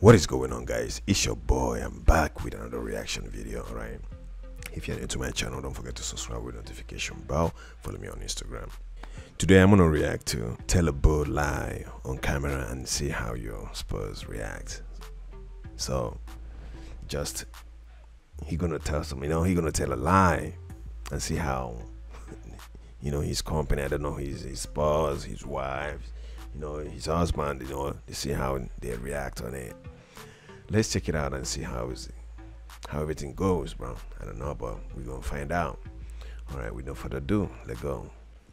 What is going on, guys? It's your boy. I'm back with another reaction video. All right. If you're new to my channel, don't forget to subscribe with notification bell. Follow me on Instagram. Today, I'm gonna react to tell a bold lie on camera and see how your Spurs react. So, just he gonna tell some, you know, he gonna tell a lie and see how, you know, his company. I don't know his his spouse, his wife, you know, his husband. You know, to see how they react on it. Let's check it out and see how is how everything goes, bro. I don't know, but we're gonna find out. All right, with no further ado, let's go.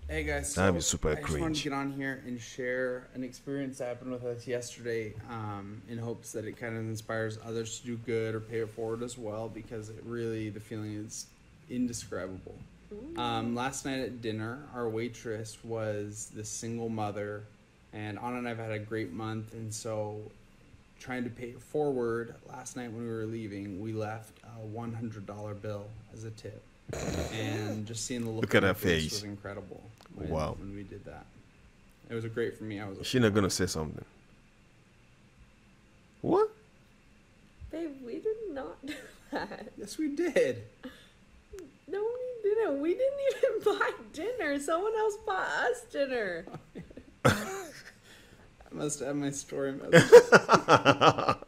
Hey guys, That'd be super I just wanted to get on here and share an experience that happened with us yesterday, um, in hopes that it kind of inspires others to do good or pay it forward as well, because it really the feeling is indescribable. Um, last night at dinner, our waitress was the single mother, and Anna and I've had a great month, and so trying to pay it forward. Last night when we were leaving, we left a one hundred dollar bill as a tip, and just seeing the look, Look at her her face face. was incredible. When, Wow. when we did that, it was a great for me. I was. She not gonna say something. What? Babe, we did not do that. Yes, we did. No, we didn't. We didn't even buy dinner. Someone else bought us dinner. I must have my story message.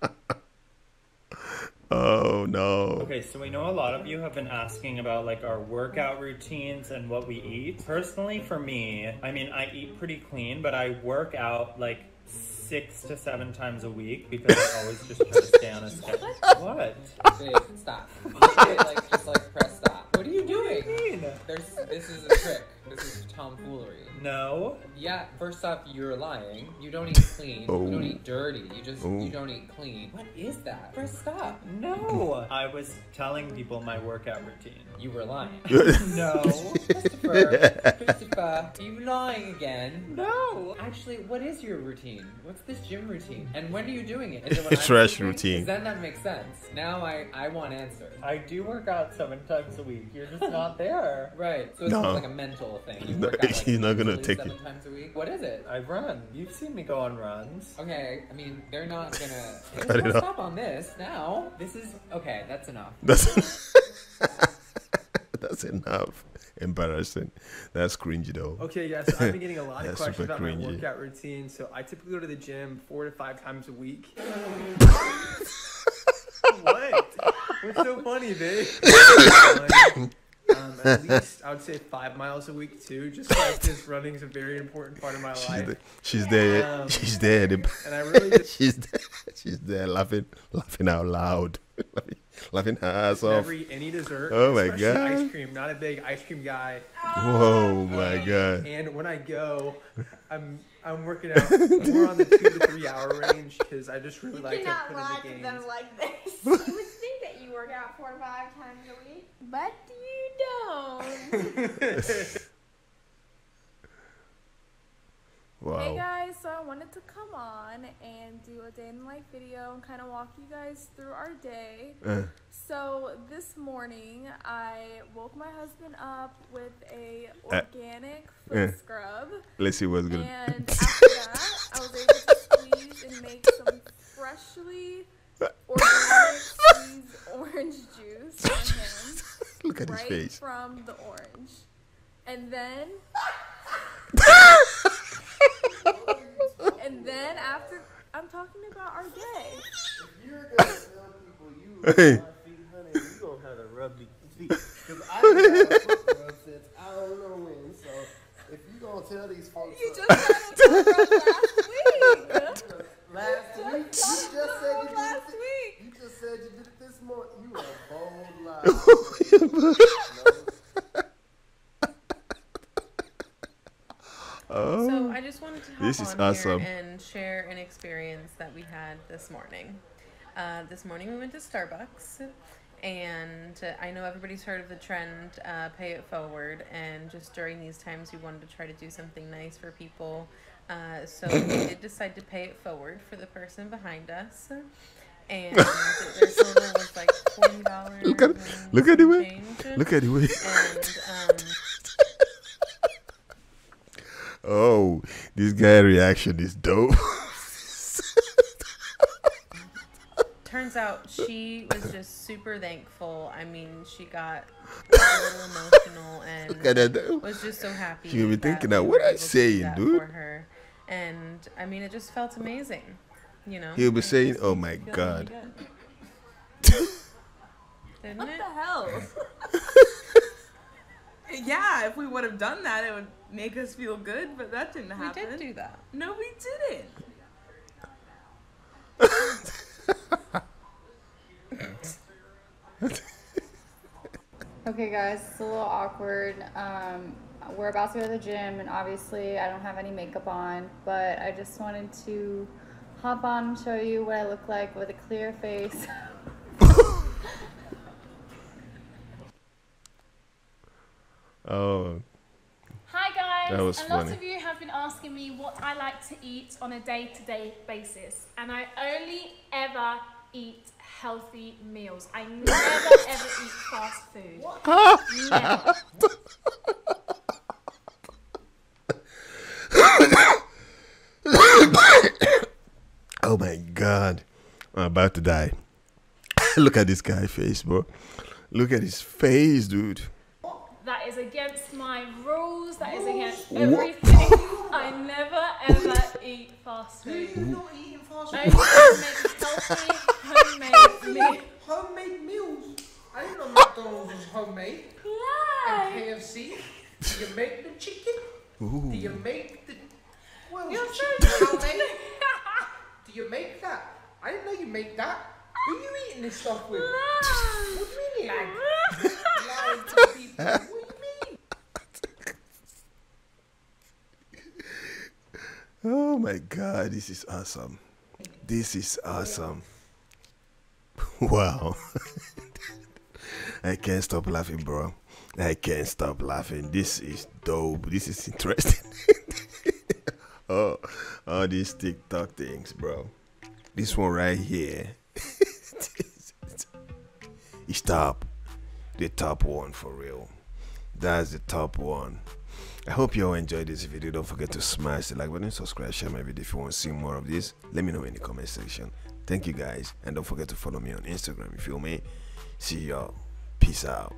Oh no. Okay, so we know a lot of you have been asking about like our workout routines and what we eat. Personally, for me, I mean, I eat pretty clean, but I work out like six to seven times a week because I always just try to stay on a schedule. What? Babe, stop. Okay, like, just like press stop. What are you doing? Mean? There's, this is a trick. This is tomfoolery. No. Yeah, first off, you're lying. You don't eat clean. Oh. You don't eat oh. dirty. You just, Oh. you don't eat clean. What is that? First stop. No. I was telling people my workout routine. You were lying. No. Christopher, Christopher, are you lying again? No. Actually, what is your routine? What's this gym routine? And when are you doing it? Is it when I'm Trash sleeping? routine. 'Cause Then that makes sense. Now I, I want answers. I do work out seven times a week. You're just not there. Right. So it's No. not like a mental thing. You No, work out, like, he's not gonna take it. Times a week. What is it? I run. You've seen me go on runs. Okay, I mean they're not gonna. I don't stop on this now. This is okay. That's enough. That's that's enough. Embarrassing. That's cringy though. Okay, yeah, so I've been getting a lot of That's questions super about my workout routine. So I typically go to the gym four to five times a week. what? What's so funny, babe? Um, at least I would say five miles a week too, just because running is a very important part of my She's life. there. She's there. Um, She's there. And I really just She's there. She's there laughing, laughing out loud, laughing her ass off. never eat any dessert. Oh my God. Ice cream. Not a big ice cream guy. Whoa, my god. And when I go, I'm I'm working out more on the two to three hour range because I just really You like to cannot put lie in to the them gains. like this. Work out four or five times a week, but you don't. Wow. Hey guys, so I wanted to come on and do a day in the life video and kind of walk you guys through our day. Uh, So this morning I woke my husband up with a Uh, organic foot uh. scrub, let's see what's good. and after that I was able to squeeze and make some freshly organic squeezed orange juice for him, Look at his right face. from the orange, and then. And then after, I'm talking about our day. You're gonna tell people you Hey. my feet, honey, you gonna have to rub these feet. Cause I ain't had a foot rub since I don't know when. So if you gonna tell these folks You just had a foot rub last week. last week, you just said you did it. You just said you did it this morning. You a bold liar. Oh, So I just wanted to hop This is on awesome. here and share an experience that we had this morning. Uh, this morning we went to Starbucks, and I know everybody's heard of the trend, uh, pay it forward. And just during these times, we wanted to try to do something nice for people. Uh, so we did decide to pay it forward for the person behind us. And their total was like forty dollars. Look at- look at the way- look at the way. And um, oh, this guy reaction is dope. turns out she was just super thankful. I mean, she got a little emotional and Look at that. was just so happy. She'll be thinking that, "What I saying, dude?" For her. And I mean, it just felt amazing. You know. He'll be saying, "Oh my God." really good. Didn't What it? the hell? yeah, if we would have done that, it would make us feel good, but that didn't happen. We did do that. No, we didn't. Okay, guys, it's a little awkward. Um, we're about to go to the gym, and obviously, I don't have any makeup on, but I just wanted to hop on and show you what I look like with a clear face. Oh, Hi guys! That was a funny. lot of you have been asking me what I like to eat on a day-to-day basis, and I only ever eat healthy meals. I never ever eat fast food. Never. oh my God. I'm about to die. Look at this guy's face, bro. Look at his face, dude. That is against my rules. That is against everything. I never ever eat fast food. You don't eat fast I food. make healthy homemade meals. Homemade meals. I didn't know McDonald's was homemade. And KFC. Do you make the chicken? Ooh. Do you make the? Well, You're chicken so. Do you make that? I didn't know you make that. Who you eating this stuff with? What do you mean, like? Lying to people. What do you mean? Oh my God, this is awesome. This is awesome. Wow. I can't stop laughing, bro. I can't stop laughing. This is dope. This is interesting. oh, all these TikTok things, bro. This one right here is top. The top one for real. That's the top one. I hope you all enjoyed this video. Don't forget to smash the like button, subscribe, share my video if you want to see more of this. Let me know in the comment section. Thank you guys. And don't forget to follow me on Instagram. You feel me? See y'all. Peace out.